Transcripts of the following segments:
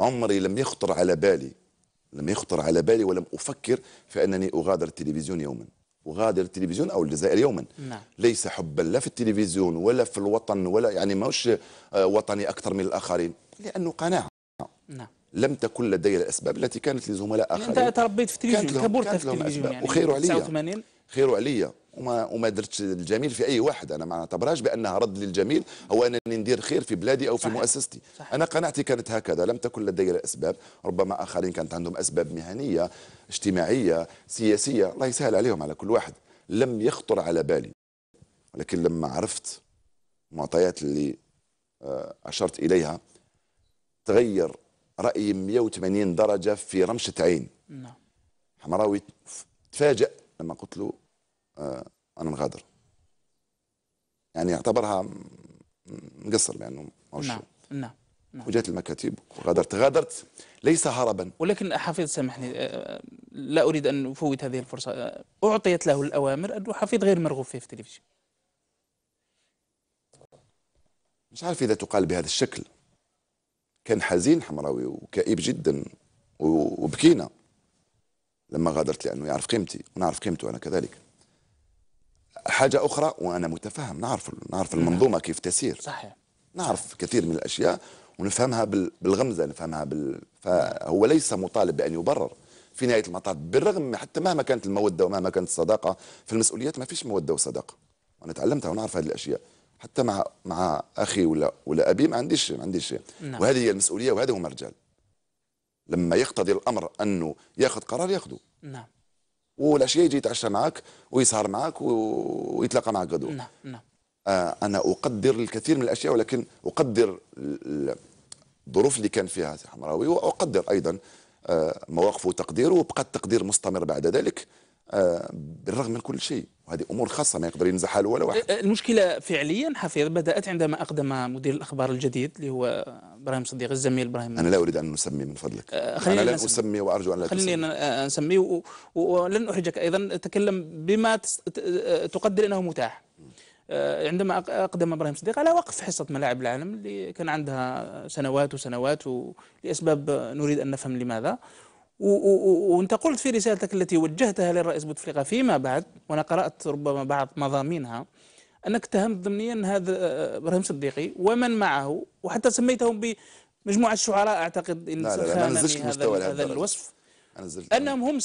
عمري لم يخطر على بالي لم يخطر على بالي ولم أفكر في انني أغادر التلفزيون يوما. أغادر التلفزيون أو الجزائر يوما. نعم. ليس حبا لا في التلفزيون ولا في الوطن ولا يعني ماهوش آه، وطني أكثر من الآخرين. لأنه قناعة. نعم. لم تكن لدي الأسباب التي كانت لزملاء اخرين أنت تربيت في التلفزيون كبرت في التلفزيون. يعني. وخير عليا. 89 خير عليا. وما وما درتش الجميل في أي واحد. أنا ما نعتبرهاش بأنها رد للجميل أو انني ندير خير في بلادي أو في صحيح. مؤسستي. صحيح. أنا قناعتي كانت هكذا. لم تكن لدي الاسباب ربما آخرين كانت عندهم أسباب مهنية اجتماعية سياسية. الله يسهل عليهم على كل واحد. لم يخطر على بالي. ولكن لما عرفت المعطيات اللي آه، أشرت إليها تغير رايي 180 درجة في رمشة عين. نعم. حمراوي تفاجأ لما قلت له أنا نغادر يعني اعتبرها م- مقصر ماهوش نعم نعم نعم. وجات المكاتب وغادرت. غادرت ليس هربا. ولكن حفيظ سامحني آه، لا أريد أن أفوت هذه الفرصة. آه، أعطيت له الأوامر. انه حفيظ غير مرغوب فيه في التلفزيون. مش عارف إذا تقال بهذا الشكل. كان حزين حمراوي وكئيب جدا وبكينا لما غادرت لأنه يعرف قيمتي. ونعرف قيمته أنا كذلك. حاجة أخرى وأنا متفهم نعرف نعرف المنظومة كيف تسير. صحيح. نعرف كثير من الأشياء ونفهمها بال- بالغمزة نفهمها بال... فهو ليس مطالب بأن يبرر. في نهاية المطاف بالرغم حتى مهما كانت المودة ومهما كانت الصداقة في المسؤوليات ما فيش مودة وصداقة. وأنا تعلمتها ونعرف هذه الأشياء. حتى مع مع أخي ولا ولا أبي ما عنديش ما عنديش نعم. وهذه هي المسؤولية وهذا هم الرجال لما يقتضي الأمر أنه ياخذ قرار ياخذه نعم. والعشيه يجي يتعشى معك ويسهر معك. ويتلاقى معك غدوه نعم نعم آه، أنا أقدر الكثير من الأشياء ولكن أقدر ال- الظروف اللي كان فيها سي حمراوي وأقدر أيضا آه، مواقفه وتقديره وبقى التقدير مستمر بعد ذلك بالرغم من كل شيء. وهذه أمور خاصة ما يقدر ينزحها له ولا واحد. المشكلة فعليا حفيظ بدأت عندما أقدم مدير الأخبار الجديد اللي هو إبراهيم صديق الزميل إبراهيم. أنا لا أريد أن نسمي من فضلك. آه، أنا لن نسمي. أسمي وأرجو أن لا خليني نسميه و- ولن أحرجك أيضا تكلم بما تس- تقدر أنه متاح. آه، عندما أقدم إبراهيم صديق على وقف حصة ملاعب العالم اللي كان عندها سنوات وسنوات ولأسباب نريد أن نفهم لماذا. وانت قلت في رسالتك التي وجهتها للرئيس بوتفليقة فيما بعد وأنا قرأت ربما بعض مضامينها أنك اتهمت ضمنيا هذا آه، إبراهيم صديقي ومن معه وحتى سميتهم بمجموعة شعراء أعتقد إن لا، لا، لا، ما خانني نزلتش هذا هذا. الوصف. أنهم هم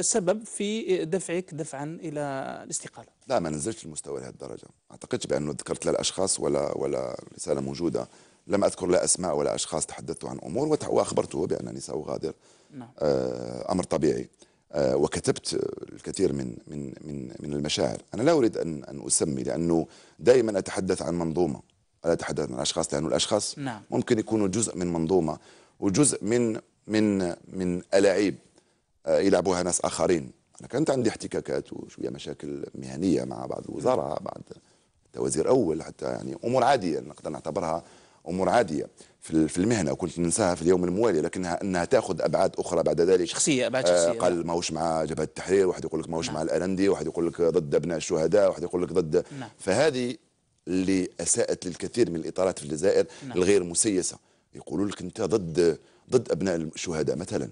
سبب في دفعك دفعا إلى الاستقالة. لا ما نزلتش المستوى لهذه الدرجة. ما أعتقدش بأنه ذكرت لا الأشخاص ولا ولا رسالة موجودة. لم أذكر لا أسماء ولا أشخاص تحدثت عن أمور وت- وأخبرته بأنني سأغادر نعم. آه أمر طبيعي. آه وكتبت الكثير من من من من المشاعر. أنا لا أريد ان أن أسمي لأنه دائما أتحدث عن منظومة. لا أتحدث عن اشخاص لأنه الأشخاص نعم. ممكن يكونوا جزء من منظومة وجزء من من من ألاعيب. آه، يلعبوها ناس آخرين. أنا كانت عندي احتكاكات وشوية مشاكل مهنية مع بعض الوزراء بعض وزير أول حتى يعني أمور عادية نقدر نعتبرها أمور عادية في ال- في المهنة وكنت ننساها في اليوم الموالي لكنها إنها تأخذ أبعاد أخرى بعد ذلك. شخصية بعد آه، شخصية. قال ماهوش مع جبهة التحرير واحد يقول لك ماهوش نعم. مع الارندي واحد يقول لك ضد أبناء الشهداء واحد يقول لك ضد نعم. فهذه اللي أساءت للكثير من الإطارات في الجزائر نعم. الغير مسيسة. يقولوا لك أنت ضد ضد أبناء الشهداء مثلا.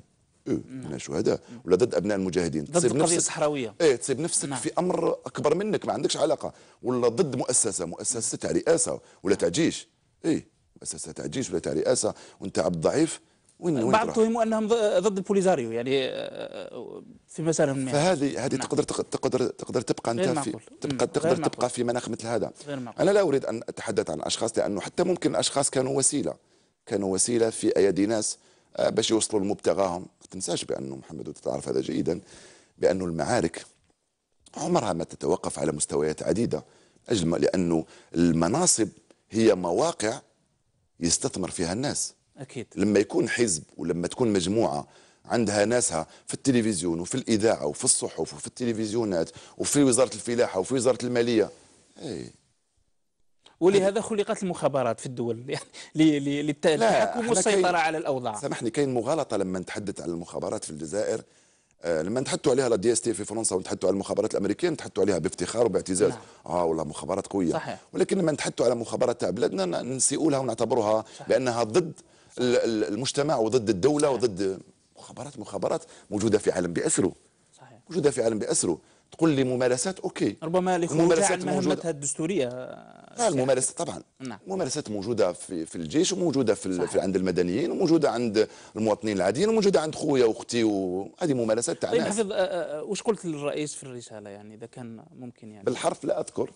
إيه أبناء الشهداء ولا ضد أبناء المجاهدين. ضد تصيب القضية نفسك الصحراوية. إيه تسيب نفسك نعم. في أمر أكبر منك ما عندكش علاقة. ولا ضد مؤسسة مؤسسة تاع رئاسه ولا تاع جيش إيه. مؤسسه تاع جيش ولا تاع رئاسة وانت عبد ضعيف وين وين بعض؟ تهموا أنهم ضد البوليزاريو يعني آه، في مسار ما فهذه هذه نعم. تقدر تقدر تقدر تبقى أنت في. تبقى. تقدر تبقى. في مناخ مثل هذا. أنا لا أريد أن أتحدث عن أشخاص لأنه حتى ممكن أشخاص كانوا وسيلة كانوا وسيلة في ايادي ناس آه، باش يوصلوا لمبتغاهم ما تنساش بأنه محمد وتعرف هذا جيدا بأنه المعارك عمرها ما تتوقف على مستويات عديدة أجل لأنه المناصب هي مواقع يستثمر فيها الناس. أكيد. لما يكون حزب ولما تكون مجموعة عندها ناسها في التلفزيون وفي الإذاعة وفي الصحف وفي التلفزيونات وفي وزارة الفلاحة وفي وزارة المالية إيه. ولهذا خلقت المخابرات في الدول. يعني للتحكم كاين- على الأوضاع. سامحني كاين مغالطة لما نتحدث عن المخابرات في الجزائر لما نتحدثوا عليها la DST في فرنسا ونتحدثوا على المخابرات الأمريكية نتحدثوا عليها بافتخار وباعتزاز. نعم. آه والله مخابرات قوية. صحيح. ولكن لما نتحدثوا على مخابرات تاع بلادنا نسيئوا لها ونعتبروها بأنها ضد ال- ال- المجتمع وضد الدولة وضد مخابرات مخابرات موجودة في عالم بأسره. صحيح. موجودة في عالم بأسره. تقول لي ممارسات أوكي. ربما الممارسات. مهمتها الدستورية. لا الممارسات طبعا. نعم. الممارسات موجودة في في الجيش وموجودة في, في عند المدنيين وموجودة عند المواطنين العاديين وموجودة عند خويا وأختي وهذه ممارسات تاع طيب حفيظ آه، آه، وش قلت للرئيس في الرسالة يعني إذا كان ممكن يعني؟ بالحرف لا أذكر.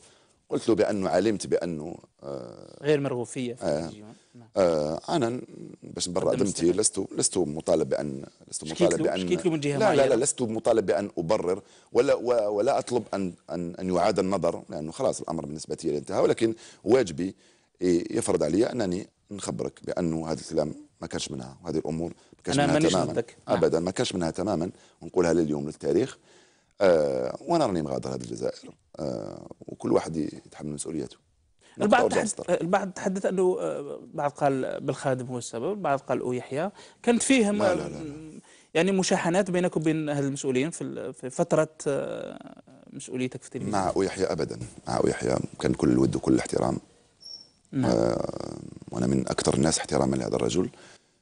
قلت له بأنه علمت بأنه آه غير مرغوب فيه في التلفزيون نعم. آه أنا باش قدم ذمتي. لست لست مطالب بأن لست مطالب بأن شكيت له من جهة لا لا؟ لا لست مطالب بأن أبرر ولا ولا أطلب أن أن أن يعاد النظر لأنه خلاص الأمر بالنسبة لي انتهى ولكن واجبي يفرض علي أنني نخبرك بأنه هذا الكلام ما كانش منها وهذه الأمور ما كانش منها تماما. نعم. ابدا ما كانش منها تماما ونقولها لليوم للتاريخ آه وأنا راني مغادر هذه الجزائر. آه وكل واحد يتحمل مسؤوليته البعض تحدث. البعض تحدث أنه آه، بعض قال بالخادم هو السبب البعض قال أو يحيى. كانت فيه لا، لا، لا، يعني مشاحنات بينك وبين أهل المسؤولين في فترة مسؤوليتك في التلفزيون. مع يحيى ابدا. مع يحيى كان كل الود وكل الاحترام. نعم. آه وأنا من أكثر الناس احتراما لهذا الرجل.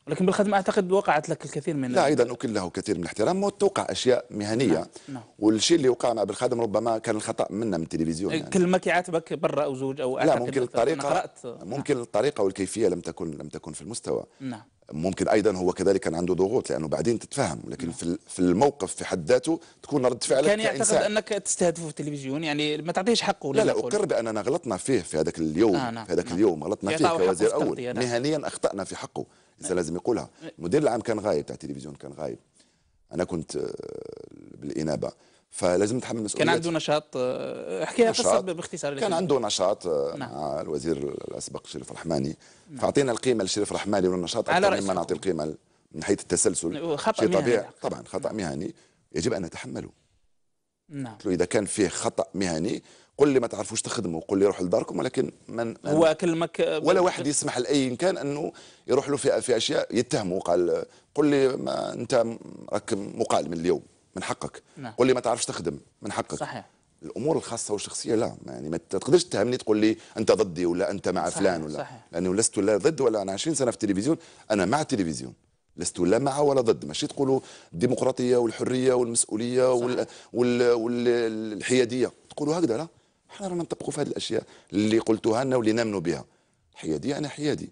لكن بالخدمة أعتقد وقعت لك الكثير من لا أيضا أكل له كثير من الاحترام وتوقع أشياء مهنية نعم، نعم. والشيء اللي وقع مع بالخادم ربما كان الخطأ منا من التلفزيون يعني. كل ما يعاتبك برا أو زوج أو لا أعتقد ممكن الطريقة قرأت ممكن الطريقة والكيفية لم تكن لم تكن في المستوى نعم ممكن أيضا هو كذلك كان عنده ضغوط لأنه بعدين تتفهم لكن في ال- في الموقف في حد ذاته تكون رد فعلك كان يعتقد كإنسان. أنك تستهدفه في التلفزيون يعني ما تعطيهش حقه لا لا. اقر باننا غلطنا فيه في هذاك اليوم آه، نعم، في هذاك نعم. اليوم غلطنا في فيه كوزير في أول نعم. مهنيا أخطأنا في حقه الانسان لازم يقولها. المدير العام كان غايب تاع التلفزيون كان غايب. أنا كنت آه، بالإنابة. فلازم نتحمل مسؤولية كان عنده نشاط آه، احكيها قصة نشاط. باختصار كان عنده نشاط آه، نعم. مع الوزير الأسبق شريف الرحماني فأعطينا القيمة لشريف الرحماني والنشاط على أكثر مما نعطي. القيمة من حيث التسلسل. شيء مهني. طبعا خطأ مهني. يجب أن نتحمله. نعم. قلت له إذا كان فيه خطأ مهني قل لي ما تعرفوش تخدموا قل لي روح لداركم ولكن من هو كلمك ولا واحد يسمح لأي كان أنه يروح له في في أشياء يتهمه قال قل لي ما أنت راك مقال من اليوم من حقك. نعم. قل لي ما تعرفش تخدم من حقك. صحيح. الأمور الخاصة والشخصية لا يعني ما تقدرش تتهمني تقول لي أنت ضدي ولا أنت مع صحيح، فلان ولا. صحيح. لأنه لست لا ضد ولا أنا 20 سنة في التلفزيون أنا مع التلفزيون. لست لا مع ولا ضد. ماشي تقولوا الديمقراطية والحرية والمسؤولية وال وال والحياديه تقولوا هكذا لا. إحنا رانا نطبقوا في هذه الأشياء اللي قلتوها لنا واللي نأمنوا بها. حياديه أنا حيادي.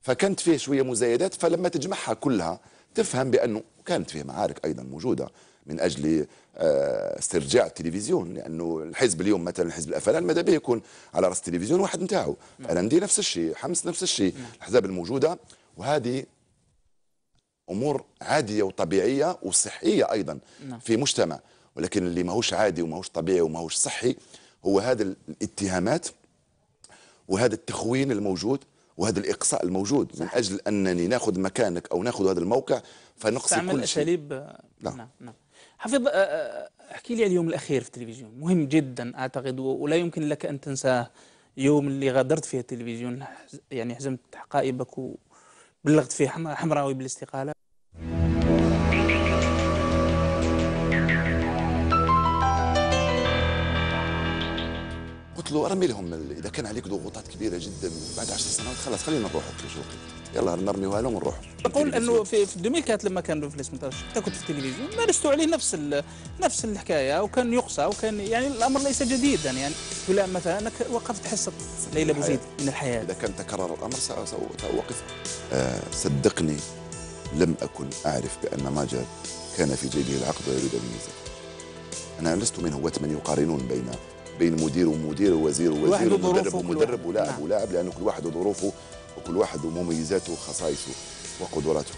فكانت فيه شوية مزايدات فلما تجمعها كلها تفهم بأنه كانت فيه معارك أيضا موجودة من أجل آه، استرجاع التلفزيون. لأنه الحزب اليوم مثلا حزب الأفلام ماذا به يكون على رأس التلفزيون واحد نتاعو الندي نفس الشيء حمص نفس الشيء. الأحزاب الموجودة وهذه أمور عادية وطبيعية وصحية أيضا نعم. في مجتمع. ولكن اللي ماهوش عادي وماهوش طبيعي وماهوش صحي هو هذا الاتهامات وهذا التخوين الموجود وهذا الإقصاء الموجود. من أجل أنني ناخذ مكانك أو ناخذ هذا الموقع فنقصي كل شيء. أساليب آه، نعم. نعم نعم. حفيظ آه، آه، احكي لي اليوم الأخير في التلفزيون. مهم جدا أعتقد و- ولا يمكن لك أن تنساه. يوم اللي غادرت فيه التلفزيون يعني حزمت حقائبك وبلغت فيه حم- حمراوي بالاستقالة. له ارمي لهم إذا كان عليك ضغوطات كبيرة جدا بعد 10 سنوات خلاص خلينا نروح في شوقي يلا نرميوها لهم ونروح تقول إنه في في 2004 لما كان في الاسم انت كنت في التلفزيون مارستوا عليه نفس نفس الحكاية وكان يقصى وكان يعني الأمر ليس جديدا يعني. تقول مثلا أنك وقفت حصة ليلى بوزيد من الحياة. إذا كان تكرر الأمر ساوقفه آه صدقني لم أكن أعرف بأن ماجد كان في جيبه العقد ويريد الميزان. أنا لست من هواة من يقارنون بين بين مدير ومدير ووزير ووزير ومدرب ومدرب. ولاعب نعم. ولاعب لأنه كل واحد وظروفه وكل واحد ومميزاته وخصائصه وقدراته